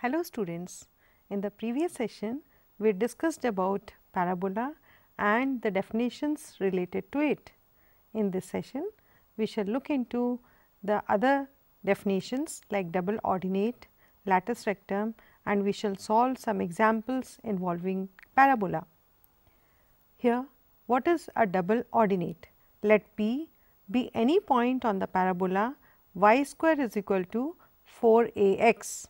Hello students, in the previous session we discussed about parabola and the definitions related to it. In this session we shall look into the other definitions like double ordinate, latus rectum and we shall solve some examples involving parabola. Here what is a double ordinate? Let P be any point on the parabola y square is equal to 4 a x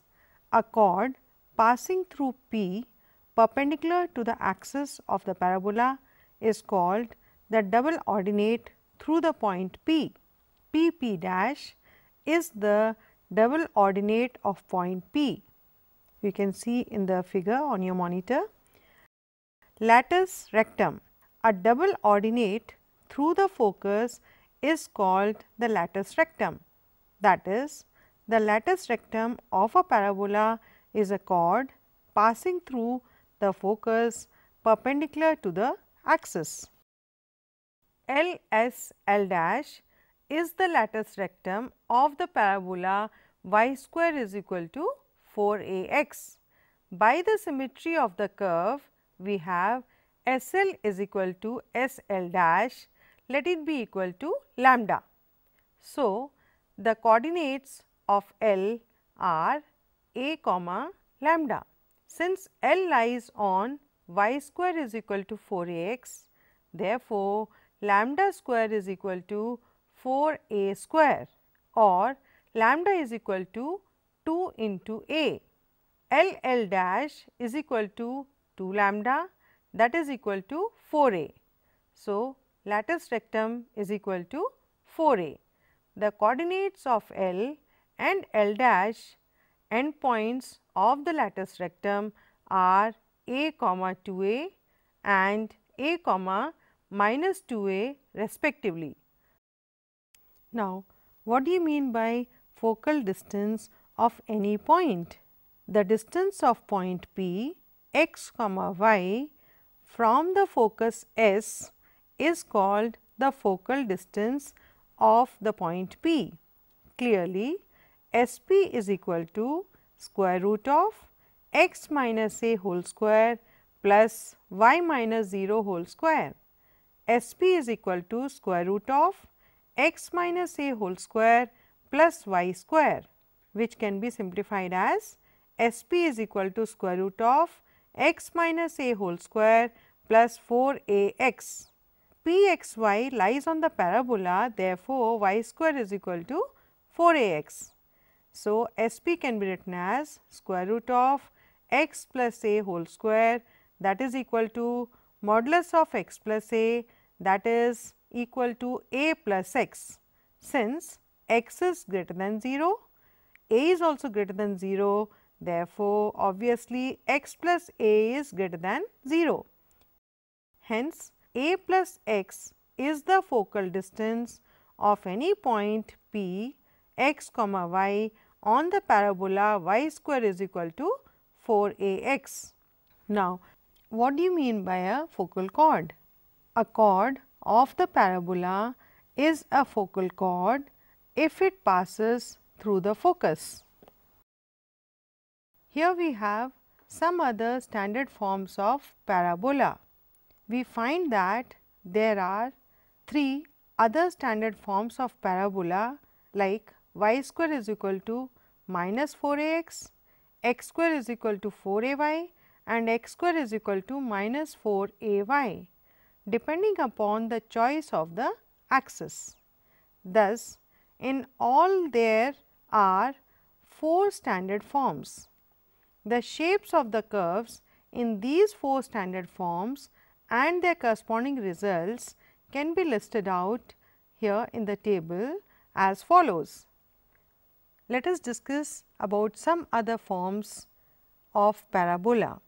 a chord passing through P perpendicular to the axis of the parabola is called the double ordinate through the point P. P P dash is the double ordinate of point P. You can see in the figure on your monitor. Latus rectum, a double ordinate through the focus is called the latus rectum. That is, the latus rectum of a parabola is a chord passing through the focus perpendicular to the axis. L S L dash is the latus rectum of the parabola y square is equal to 4 a x. By the symmetry of the curve, we have S L is equal to S L dash, let it be equal to lambda. So, the coordinates of L are a comma lambda. Since L lies on y square is equal to 4 a x, therefore, lambda square is equal to 4 a square or lambda is equal to 2 into a. L L dash is equal to 2 lambda that is equal to 4 a. So, latus rectum is equal to 4 a the coordinates of L and L dash endpoints of the latus rectum are a comma 2 a and a comma minus 2 a respectively. Now, what do you mean by focal distance of any point? The distance of point P x comma y from the focus S is called the focal distance of the point P. Clearly, S p is equal to square root of x minus a whole square plus y minus 0 whole square. S p is equal to square root of x minus a whole square plus y square which can be simplified as S p is equal to square root of x minus a whole square plus 4 a x p x y lies on the parabola therefore, y square is equal to 4 a x. So, S p can be written as square root of x plus a whole square that is equal to modulus of x plus a that is equal to a plus x. Since x is greater than 0, a is also greater than 0 therefore, obviously x plus a is greater than 0. Hence, a plus x is the focal distance of any point P x comma y on the parabola y square is equal to 4 a x. Now, what do you mean by a focal chord? A chord of the parabola is a focal chord if it passes through the focus. Here we have some other standard forms of parabola we find that there are three other standard forms of parabola like y square is equal to minus 4 a x, x square is equal to 4 a y and x square is equal to minus 4 a y depending upon the choice of the axis. Thus, in all there are four standard forms. The shapes of the curves in these four standard forms and their corresponding results can be listed out here in the table as follows. Let us discuss about some other forms of parabola.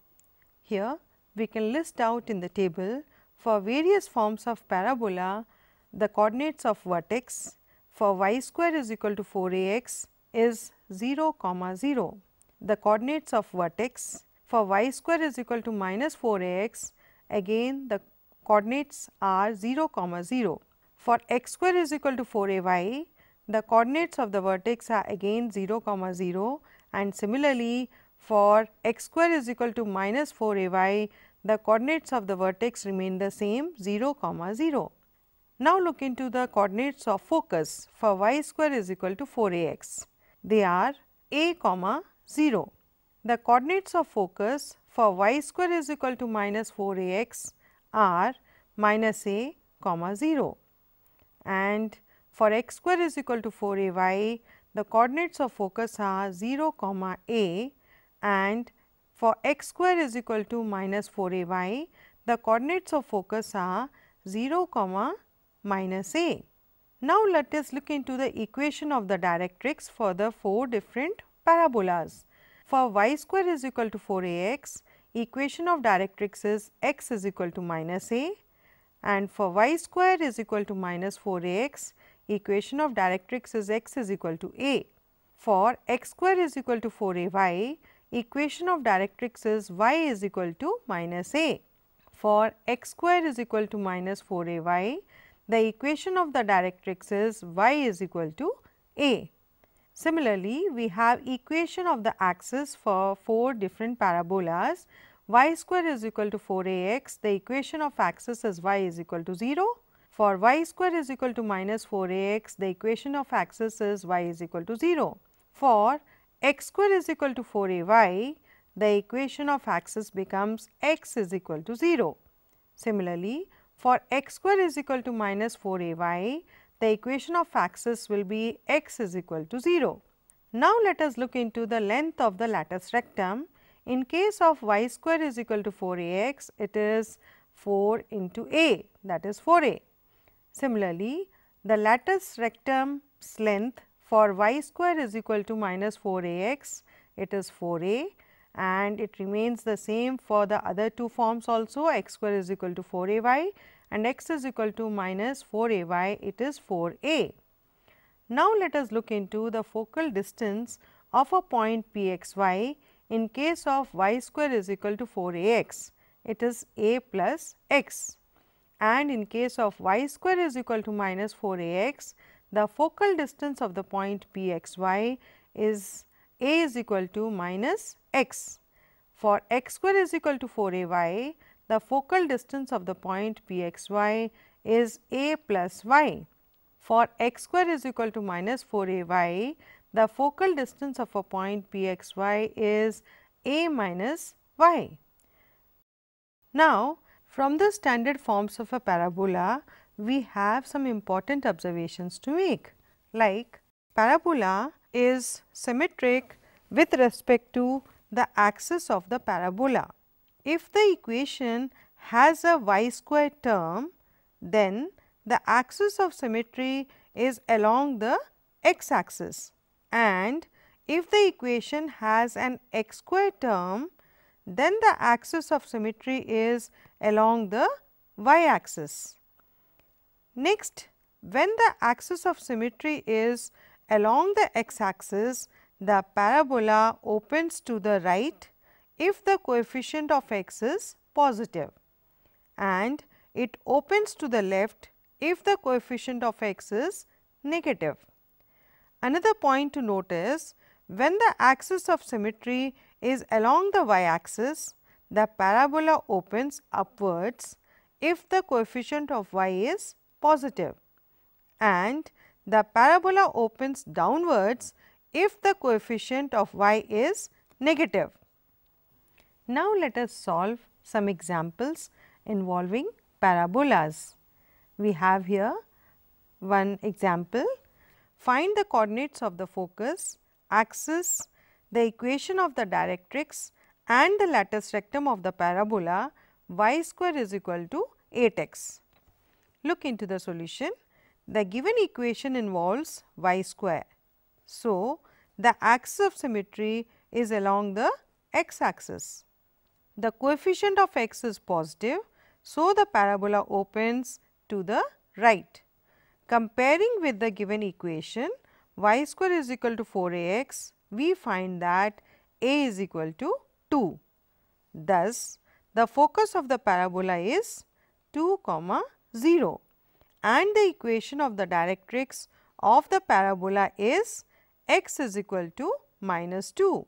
Here we can list out in the table for various forms of parabola the coordinates of vertex for y square is equal to 4 a x is 0 comma 0. The coordinates of vertex for y square is equal to minus 4 a x again the coordinates are 0 comma 0. For x square is equal to 4 a y, the coordinates of the vertex are again 0 comma 0 and similarly for x square is equal to minus 4 a y, the coordinates of the vertex remain the same 0 comma 0. Now, look into the coordinates of focus for y square is equal to 4 a x. They are a comma 0. The coordinates of focus for y square is equal to minus 4 a x are minus a comma 0 and for x square is equal to 4 a y the coordinates of focus are 0 comma a and for x square is equal to minus 4 a y, the coordinates of focus are 0 comma minus a. Now, let us look into the equation of the directrix for the four different parabolas. For y square is equal to 4 a x, equation of directrix is x is equal to minus a and for y square is equal to minus 4 a x, equation of directrix is x is equal to a. For x square is equal to 4 a y, equation of directrix is y is equal to minus a. For x square is equal to minus 4 a y, the equation of the directrix is y is equal to a. Similarly, we have equation of the axis for four different parabolas y square is equal to 4 a x, the equation of axis is y is equal to 0. For y square is equal to minus 4 a x, the equation of axis is y is equal to 0. For x square is equal to 4 a y, the equation of axis becomes x is equal to 0. Similarly, for x square is equal to minus 4 a y, the equation of axis will be x is equal to 0. Now, let us look into the length of the latus rectum. In case of y square is equal to 4 a x, it is 4 into a that is 4 a. Similarly, the latus rectum's length for y square is equal to minus 4 a x, it is 4 a and it remains the same for the other two forms also. X square is equal to 4 a y and x is equal to minus 4 a y, it is 4 a. Now, let us look into the focal distance of a point p x y in case of y square is equal to 4 a x, it is a plus x and in case of y square is equal to minus 4 a x, the focal distance of the point P x y is a is equal to minus x. For x square is equal to 4 a y, the focal distance of the point P x y is a plus y. For x square is equal to minus 4 a y, the focal distance of a point P x y is a minus y. Now, from the standard forms of a parabola, we have some important observations to make like parabola is symmetric with respect to the axis of the parabola. If the equation has a y square term, then the axis of symmetry is along the x axis and if the equation has an x square term, then the axis of symmetry is along the y axis. Next, when the axis of symmetry is along the x axis, the parabola opens to the right if the coefficient of x is positive and it opens to the left if the coefficient of x is negative. Another point to note is when the axis of symmetry is along the y axis, the parabola opens upwards if the coefficient of y is positive and the parabola opens downwards if the coefficient of y is negative. Now, let us solve some examples involving parabolas. We have here one example. Find the coordinates of the focus, axis, the equation of the directrix and the latus rectum of the parabola y square is equal to 8 x. Look into the solution. The given equation involves y square. So, the axis of symmetry is along the x axis. The coefficient of x is positive. So, the parabola opens to the right. Comparing with the given equation y square is equal to 4 a x, we find that a is equal to 2. Thus, the focus of the parabola is 2 comma 0 and the equation of the directrix of the parabola is x is equal to minus 2.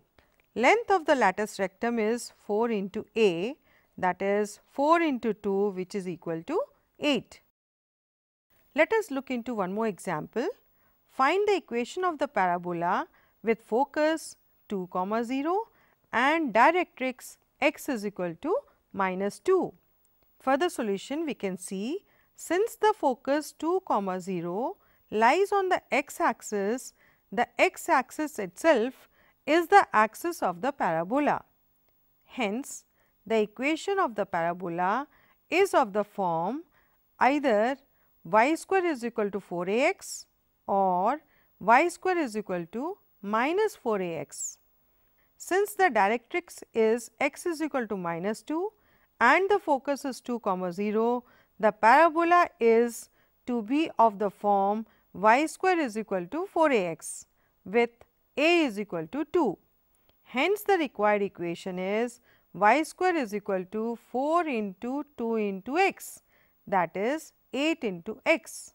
length of the latus rectum is 4 into a that is 4 into 2 which is equal to 8. Let us look into one more example. Find the equation of the parabola with focus 2 comma 0 and directrix x is equal to minus 2. For the solution we can see since the focus 2 comma 0 lies on the x axis, the x axis itself is the axis of the parabola. Hence, the equation of the parabola is of the form either y square is equal to 4 a x or y square is equal to minus 4 a x. Since the directrix is x is equal to minus 2 and the focus is 2 comma 0, the parabola is to be of the form y square is equal to 4 a x with a is equal to 2. Hence, the required equation is y square is equal to 4 into 2 into x that is 8 into x.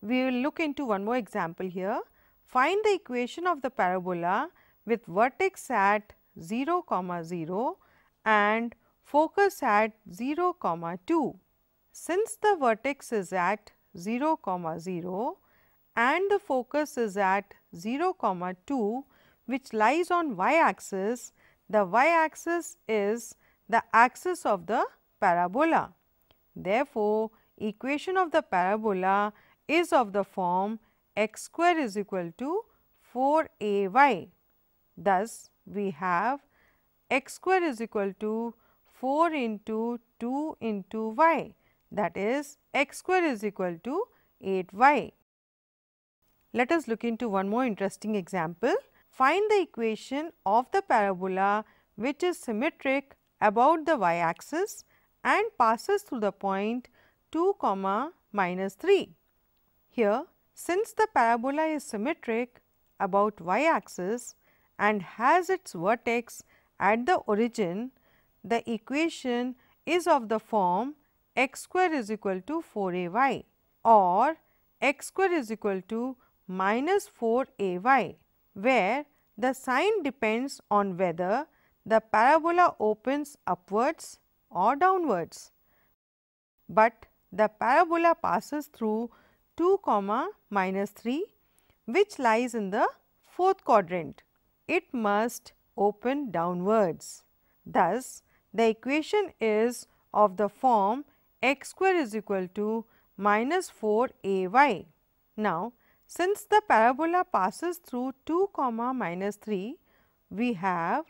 We will look into one more example here. Find the equation of the parabola with vertex at 0 comma 0 and focus at 0 comma 2. Since the vertex is at 0 comma 0 and the focus is at 0 comma 2 which lies on y axis, the y axis is the axis of the parabola. Therefore, equation of the parabola is of the form x square is equal to 4 a y. Thus, we have x square is equal to 4 into 2 into y that is x square is equal to 8 y. Let us look into one more interesting example. Find the equation of the parabola which is symmetric about the y axis and passes through the point 2 comma minus 3. Here since the parabola is symmetric about y axis and has its vertex at the origin, the equation is of the form x square is equal to 4 a y or x square is equal to minus 4 a y, where the sign depends on whether the parabola opens upwards or downwards. But the parabola passes through 2 comma minus 3 which lies in the fourth quadrant. It must open downwards. Thus, the equation is of the form x square is equal to minus 4 a y. Now, since the parabola passes through 2 comma minus 3, we have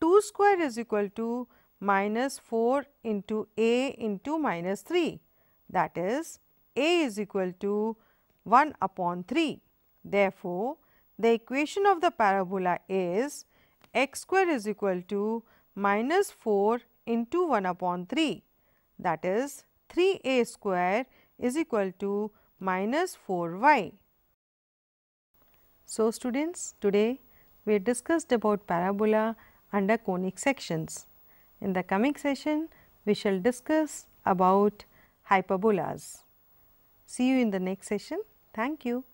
2 square is equal to minus 4 into a into minus 3 that is a is equal to 1 upon 3. Therefore, the equation of the parabola is x square is equal to minus 4 into 1 upon 3 that is 3 a square is equal to minus 4 y. So, students today we discussed about parabola under conic sections. In the coming session we shall discuss about hyperbolas. See you in the next session. Thank you.